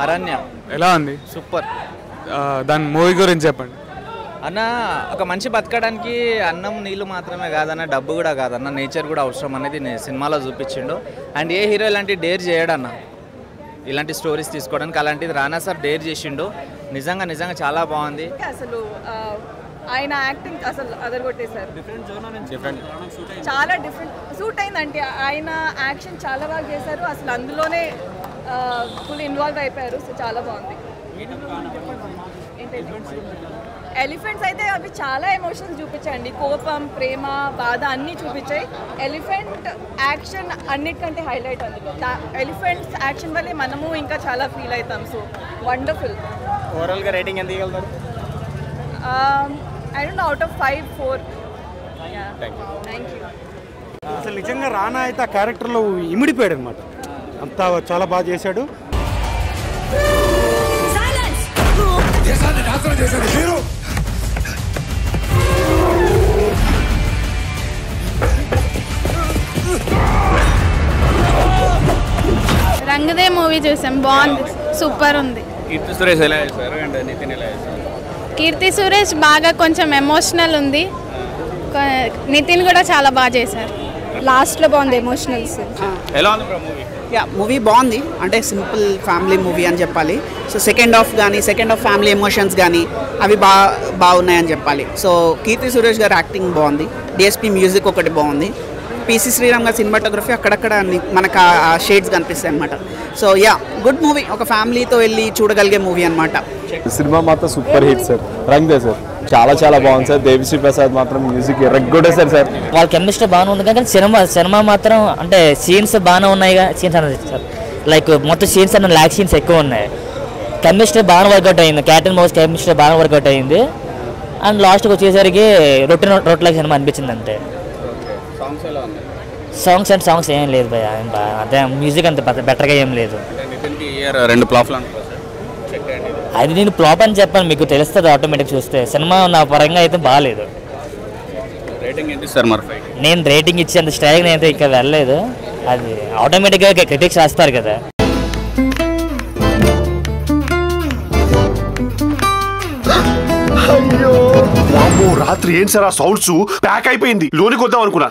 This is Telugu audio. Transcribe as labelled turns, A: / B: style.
A: అరణ్య.
B: ఎలా ఉంది?
A: సూపర్.
B: ఆ, దాని మూవీ గురించి చెప్పండి.
A: అన్న ఒక మనిషి బతకడానికి అన్నం నీళ్ళు మాత్రమే కాదన్న డబ్బు కూడా కాదన్న నేచర్ కూడా అవసరం అనేది నే- సినిమాలో చూపించిండు. అండ్ ఏ హీరో ఇలాంటి డేర్ చేయడన్న? ఇలాంటి స్టోరీస్ తీసుకోవడానికి అలాంటిది రానా సార్ డేర్ చేసిండు. నిజంగా నిజంగా చాలా బాగుంది.
C: అసలు ఆయన యాక్టింగ్ అసలు అదరగొట్టేశారు. చాలా డిఫరెంట్ సూట్ అయిందంటే ఆయన యాక్షన్ చాలా బాగా చేశారు. అసలు అందులోనే ఫుల్ ఇన్వాల్వ్ అయిపోయారు సో చాలా బాగుంది. ఎలిఫెంట్స్ అయితే అవి చాలా ఎమోషన్స్ చూపించండి కోపం ప్రేమ బాధ అన్నీ చూపించాయి. ఎలిఫెంట్ యాక్షన్ అన్నిటికంటే హైలైట్ అందులో. ఎలిఫెంట్స్ యాక్షన్ వల్లే మనము ఇంకా చాలా ఫీల్ అవుతాం. సో వండర్ఫుల్
D: ఓవరాల్గా రేటింగ్ ఎంత ఇవ్వగలుగుతారు
C: I don't out of five four thank you
E: అసలు నిజంగా రానా అయితే ఆ క్యారెక్టర్లో ఇమిడిపోయాడు అనమాట అంతా చాలా బాగా చేశాడు.
F: రంగదే మూవీ చూసాం బాగుంది సూపర్ ఉంది.
D: కీర్తి సురేష్ ఎలా చేశారు అండ్ నితిన్ ఎలా చేశారు?
F: కీర్తి సురేష్ బాగా కొంచెం ఎమోషనల్ ఉంది. నితిన్ కూడా చాలా బాగా చేశారు. లాస్ట్లో బాగుంది ఎమోషనల్స్.
D: ఎలా ఉంది బ్రో మూవీ?
G: యా మూవీ బాగుంది. అంటే సింపుల్ ఫ్యామిలీ మూవీ అని చెప్పాలి. సో సెకండ్ హాఫ్ కానీ సెకండ్ హాఫ్ ఫ్యామిలీ ఎమోషన్స్ కానీ అవి బా బాగున్నాయని చెప్పాలి. సో కీర్తి సురేష్ గారి యాక్టింగ్ బాగుంది. డిఎస్పి మ్యూజిక్ ఒకటి బాగుంది. పిసి శ్రీరామ్ గారి సినిమాటోగ్రఫీ అక్కడక్కడ మనకు ఆ షేడ్స్ కనిపిస్తాయి అనమాట సో యా గుడ్ మూవీ. ఒక ఫ్యామిలీతో వెళ్ళి చూడగలిగే మూవీ అనమాట
H: సినిమా మాత్రం సూపర్ హిట్ సార్. రంగ్ సార్. చాలా చాలా బాగుంది సార్. దేవిశ్రీ ప్రసాద్ మాత్రం మ్యూజిక్ ఎరగొట్టేశారు సార్
I: వాళ్ళ కెమిస్ట్రీ బాగానే ఉంది కానీ సినిమా సినిమా మాత్రం అంటే సీన్స్ బాగానే ఉన్నాయి సీన్స్ అనేది సార్. లైక్ మొత్తం సీన్స్ అన్న ల్యాక్ సీన్స్ ఎక్కువ ఉన్నాయి. కెమిస్ట్రీ బాగా వర్కౌట్ అయింది. క్యాటన్ మౌస్ కెమిస్ట్రీ బాగా వర్కౌట్ అయింది. అండ్ లాస్ట్కి వచ్చేసరికి రొట్టె రొట్టెల సినిమా అనిపించింది అంతే.
D: సాంగ్స్ ఎలా ఉన్నాయి?
I: సాంగ్స్ అండ్ సాంగ్స్ ఏం లేదు భయ అదే మ్యూజిక్ అంత బెటర్గా ఏం లేదు.
D: రెండు ఫ్లాప్లు
I: అది నేను ఫ్లాప్ అని చెప్పాను మీకు తెలుస్తుంది ఆటోమేటిక్ చూస్తే. సినిమా నా పరంగా అయితే బాగాలేదు నేను రేటింగ్ ఇచ్చేంత స్ట్రైక్ అయితే ఇంకా వెళ్ళలేదు. అది ఆటోమేటిక్గా క్రిటిక్స్ రాస్తారు కదా.
J: రాత్రి ఏం సార్ ఆ సౌండ్స్? ప్యాక్ అయిపోయింది. లోనికి వద్దాం అనుకున్నా.